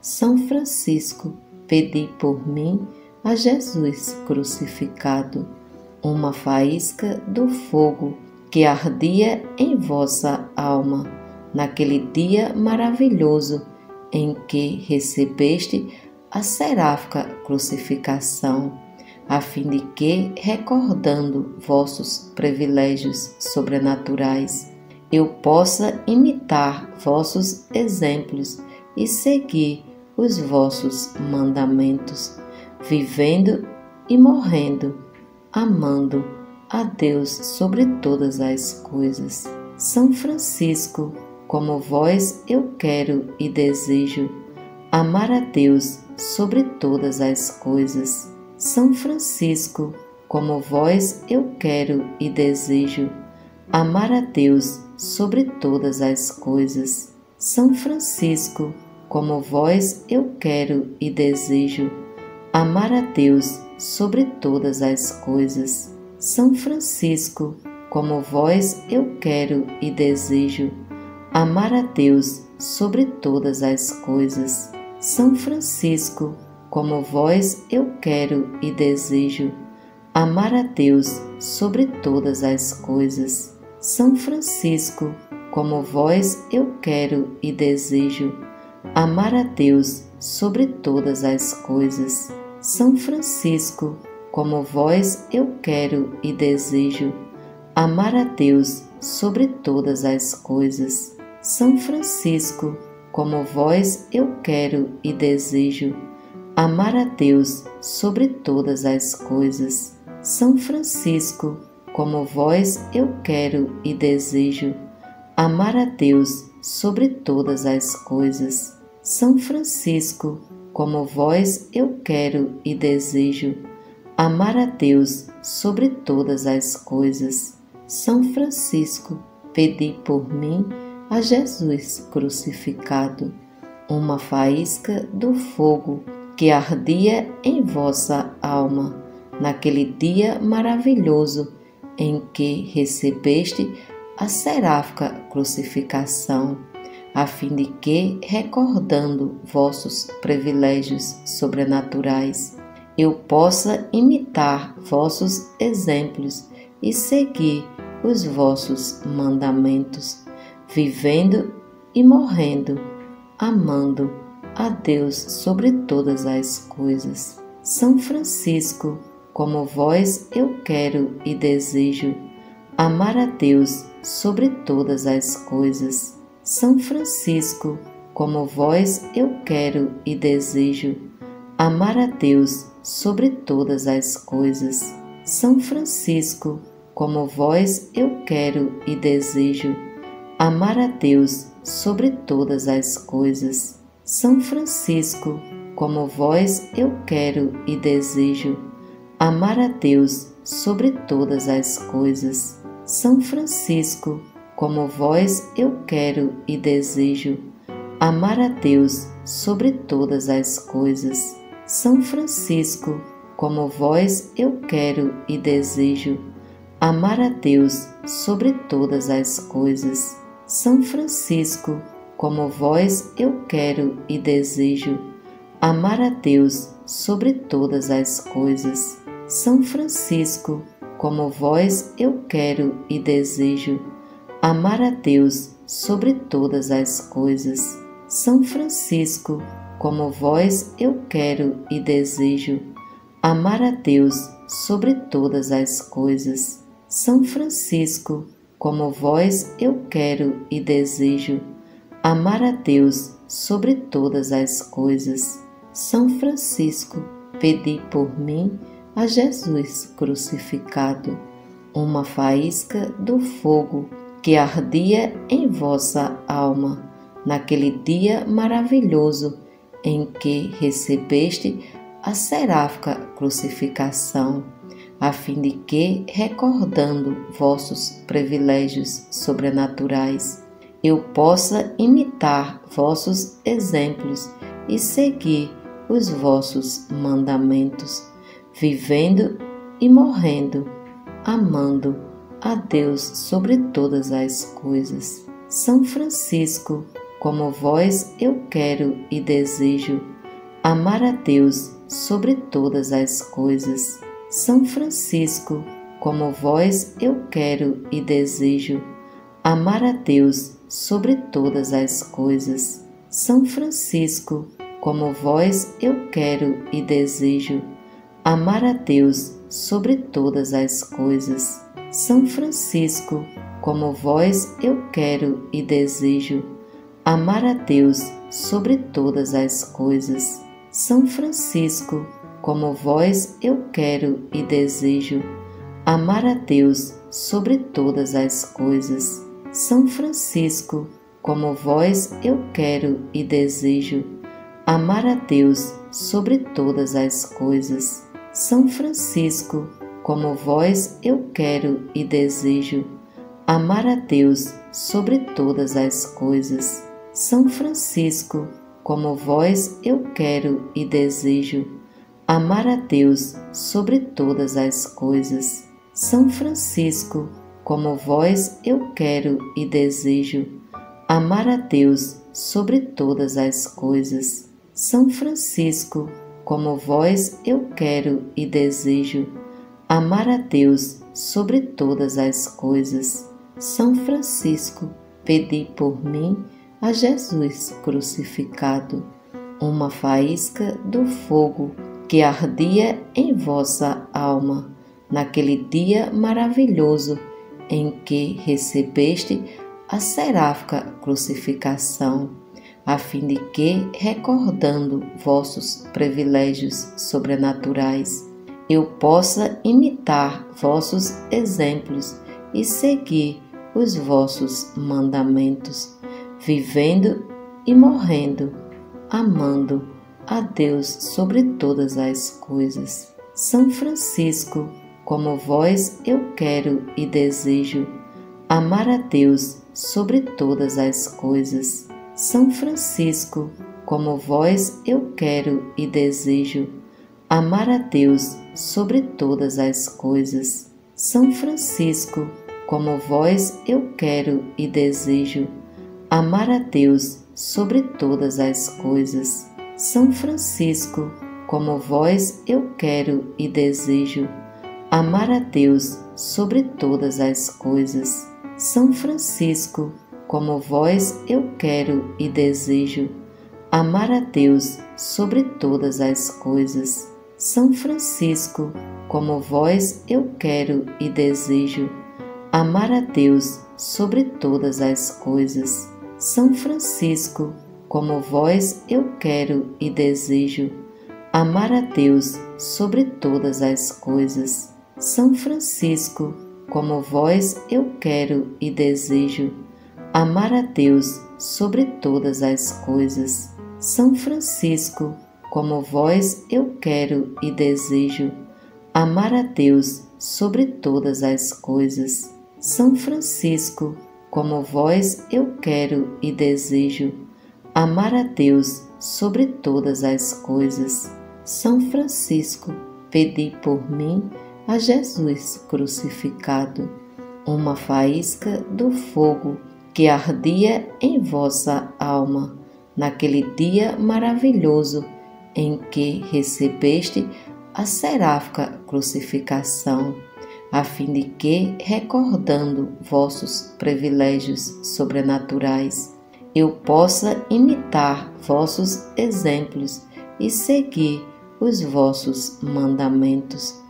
São Francisco, pedi por mim a Jesus crucificado, uma faísca do fogo que ardia em vossa alma, naquele dia maravilhoso em que recebeste a seráfica crucificação, a fim de que, recordando vossos privilégios sobrenaturais, eu possa imitar vossos exemplos e seguir os vossos mandamentos, vivendo e morrendo, amando a Deus sobre todas as coisas. São Francisco, como vós eu quero e desejo amar a Deus sobre todas as coisas. São Francisco, como vós eu quero e desejo amar a Deus sobre todas as coisas. São Francisco, como vós eu quero e desejo amar a Deus sobre todas as coisas. São Francisco, como vós eu quero e desejo amar a Deus sobre todas as coisas. São Francisco, como vós eu quero e desejo amar a Deus sobre todas as coisas. São Francisco, como vós eu quero e desejo amar a Deus sobre todas as coisas. São Francisco, como vós eu quero e desejo amar a Deus sobre todas as coisas. São Francisco, como vós eu quero e desejo amar a Deus sobre todas as coisas. São Francisco, como vós eu quero e desejo amar a Deus sobre todas as coisas. São Francisco, como vós eu quero e desejo amar a Deus sobre todas as coisas. São Francisco, pedi por mim a Jesus crucificado, uma faísca do fogo que ardia em vossa alma, naquele dia maravilhoso em que recebeste a seráfica crucificação, a fim de que, recordando vossos privilégios sobrenaturais, eu possa imitar vossos exemplos e seguir os vossos mandamentos vivendo e morrendo, amando a Deus sobre todas as coisas. São Francisco, como vós eu quero e desejo amar a Deus sobre todas as coisas. São Francisco, como vós eu quero e desejo amar a Deus sobre todas as coisas. São Francisco, como vós eu quero e desejo amar a Deus sobre todas as coisas. São Francisco, como vós eu quero e desejo amar a Deus sobre todas as coisas. São Francisco, como vós eu quero e desejo amar a Deus sobre todas as coisas. São Francisco, como vós eu quero e desejo amar a Deus sobre todas as coisas. São Francisco, como vós eu quero e desejo amar a Deus sobre todas as coisas. São Francisco, como vós eu quero e desejo amar a Deus sobre todas as coisas. São Francisco, como vós eu quero e desejo amar a Deus sobre todas as coisas. São Francisco, como vós eu quero e desejo amar a Deus sobre todas as coisas. São Francisco, pedi por mim a Jesus crucificado, uma faísca do fogo que ardia em vossa alma, naquele dia maravilhoso em que recebeste a seráfica crucificação a fim de que, recordando vossos privilégios sobrenaturais, eu possa imitar vossos exemplos e seguir os vossos mandamentos, vivendo e morrendo, amando a Deus sobre todas as coisas. São Francisco, como vós eu quero e desejo amar a Deus sobre todas as coisas. São Francisco, como vós eu quero e desejo amar a Deus sobre todas as coisas. São Francisco, como vós eu quero e desejo amar a Deus sobre todas as coisas. São Francisco, como vós eu quero e desejo amar a Deus sobre todas as coisas. São Francisco, como vós eu quero e desejo amar a Deus sobre todas as coisas. São Francisco, como vós eu quero e desejo amar a Deus sobre todas as coisas. São Francisco, como vós eu quero e desejo amar a Deus sobre todas as coisas. São Francisco, como vós eu quero e desejo amar a Deus sobre todas as coisas. São Francisco, como vós eu quero e desejo amar a Deus sobre todas as coisas. São Francisco, como vós eu quero e desejo amar a Deus sobre todas as coisas. São Francisco, pedi por mim a Jesus crucificado, uma faísca do fogo que ardia em vossa alma naquele dia maravilhoso em que recebeste a seráfica crucificação, a fim de que, recordando vossos privilégios sobrenaturais, eu possa imitar vossos exemplos e seguir os vossos mandamentos vivendo e morrendo, amando a Deus sobre todas as coisas. São Francisco, como vós eu quero e desejo amar a Deus sobre todas as coisas. São Francisco, como vós eu quero e desejo amar a Deus sobre todas as coisas. São Francisco, como vós eu quero e desejo amar a Deus sobre todas as coisas. São Francisco, como vós eu quero e desejo amar a Deus sobre todas as coisas. São Francisco, como vós eu quero e desejo amar a Deus sobre todas as coisas. São Francisco, como vós eu quero e desejo amar a Deus sobre todas as coisas. São Francisco, como vós eu quero e desejo amar a Deus sobre todas as coisas. São Francisco, como vós eu quero e desejo amar a Deus sobre todas as coisas. São Francisco, como vós eu quero e desejo amar a Deus sobre todas as coisas. São Francisco, como vós eu quero e desejo amar a Deus sobre todas as coisas. São Francisco, pedi por mim a Jesus crucificado, uma faísca do fogo que ardia em vossa alma naquele dia maravilhoso em que recebeste a seráfica crucificação a fim de que, recordando vossos privilégios sobrenaturais, eu possa imitar vossos exemplos e seguir os vossos mandamentos,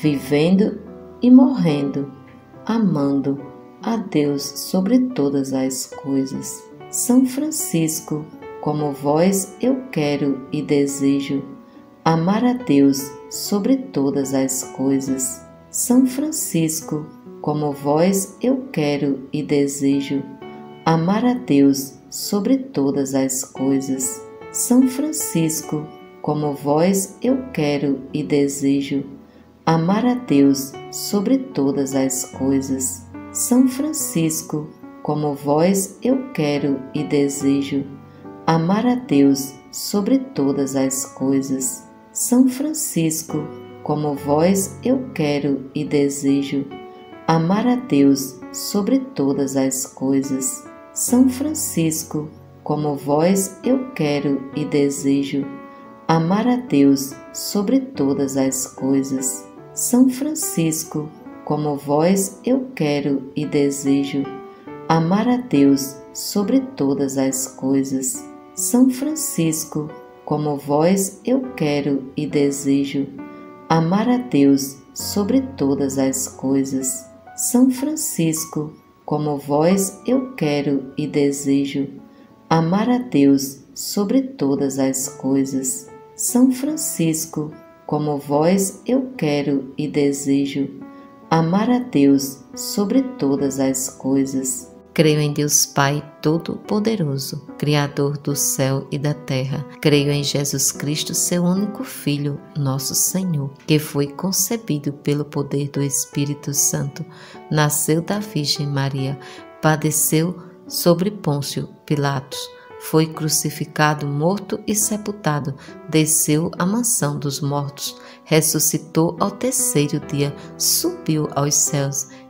vivendo e morrendo, amando a Deus sobre todas as coisas. São Francisco, como vós eu quero e desejo amar a Deus sobre todas as coisas são Francisco, como vós eu quero e desejo amar a Deus sobre todas as coisas. São Francisco, como vós eu quero e desejo amar a Deus sobre todas as coisas. São Francisco, como vós eu quero e desejo amar a Deus sobre todas as coisas. São Francisco, como vós eu quero e desejo amar a Deus sobre todas as coisas. São Francisco, como vós eu quero e desejo amar a Deus sobre todas as coisas. São Francisco, como vós eu quero e desejo amar a Deus sobre todas as coisas. São Francisco, como vós eu quero e desejo amar a Deus sobre todas as coisas. São Francisco, como vós eu quero e desejo amar a Deus sobre todas as coisas. São Francisco, como vós eu quero e desejo amar a Deus sobre todas as coisas. Creio em Deus Pai Todo-Poderoso, Criador do céu e da terra. Creio em Jesus Cristo, seu único Filho, nosso Senhor, que foi concebido pelo poder do Espírito Santo, nasceu da Virgem Maria, padeceu sobre Pôncio Pilatos foi crucificado, morto e sepultado, desceu à mansão dos mortos, ressuscitou ao terceiro dia, subiu aos céus